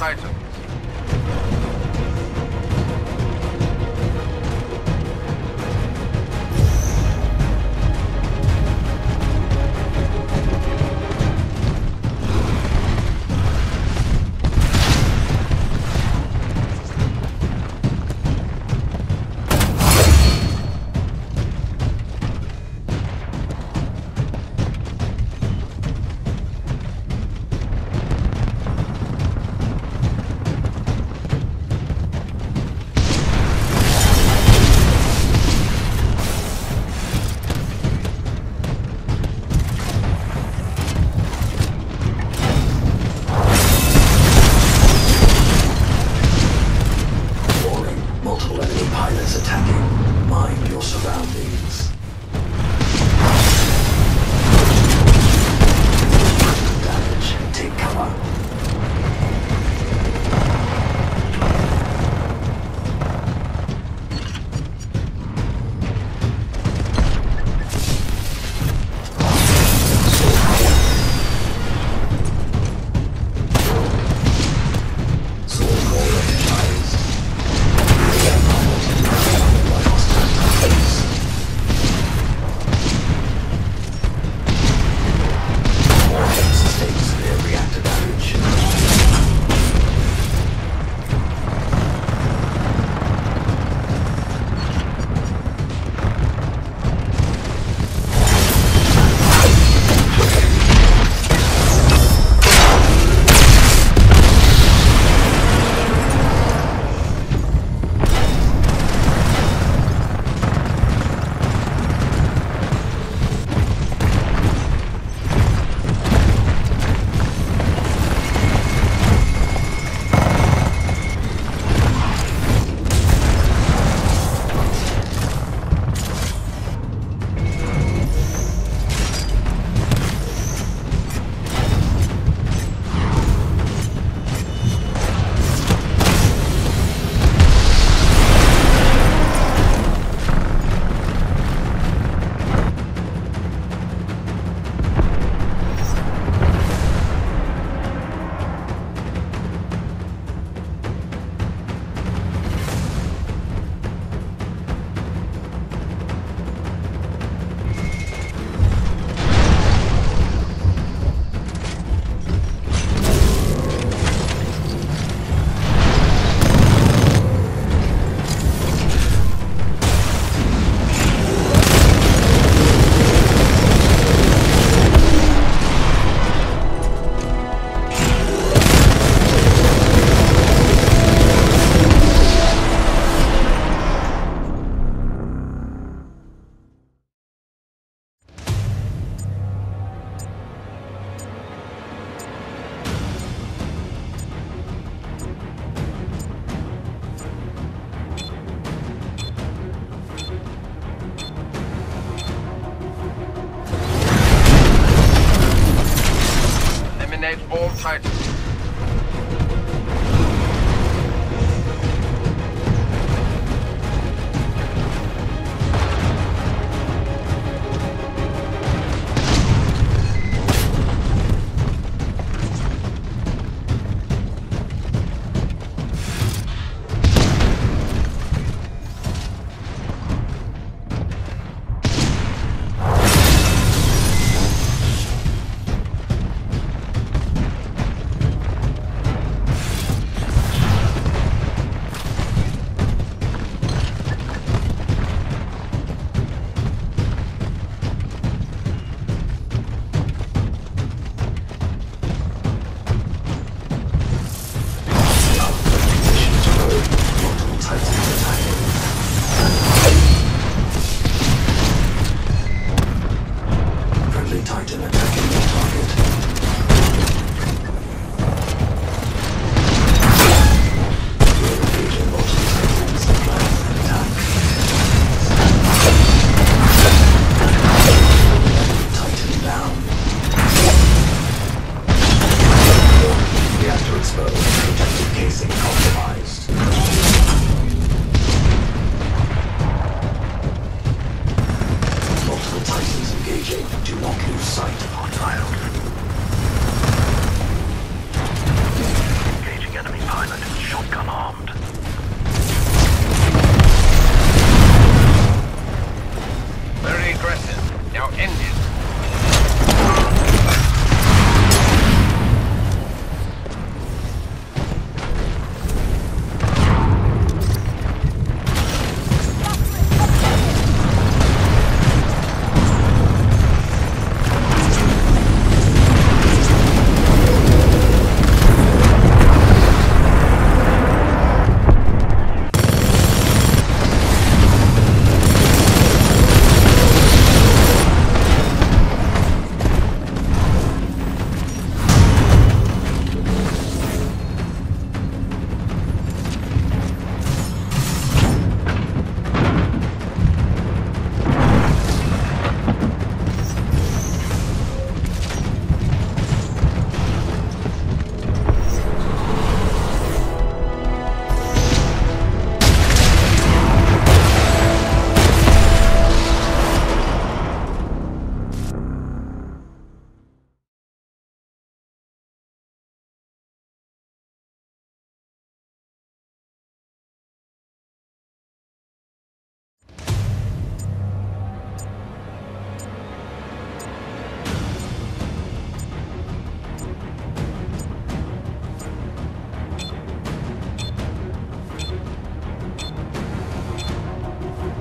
排除 multiple enemy pilots attacking. Mind your surroundings.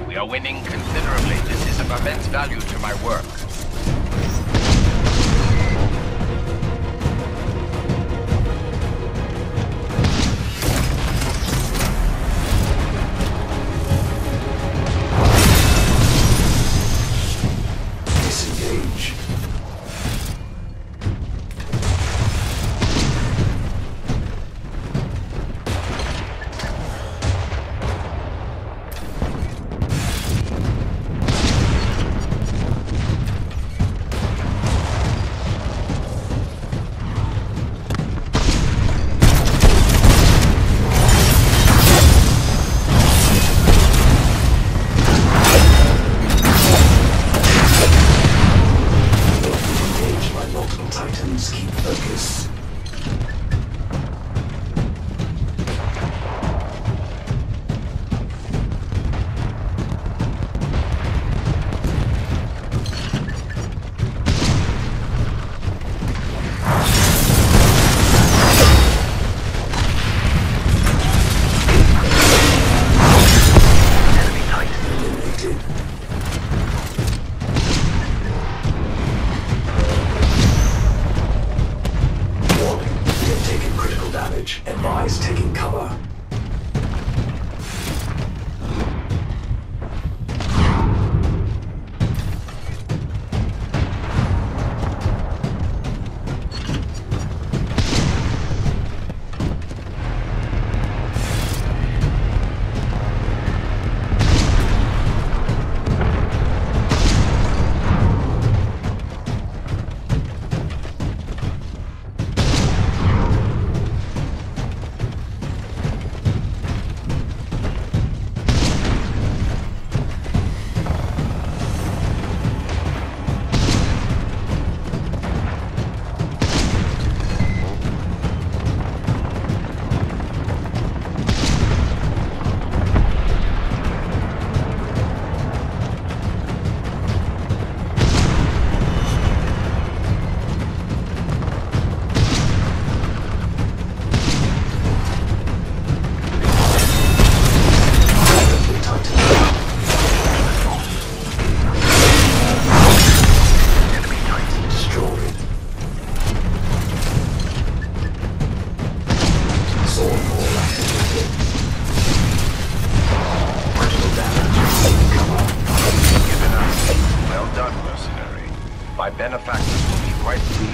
We are winning considerably. This is of immense value to my work. Disengage. benefactors will be rightfully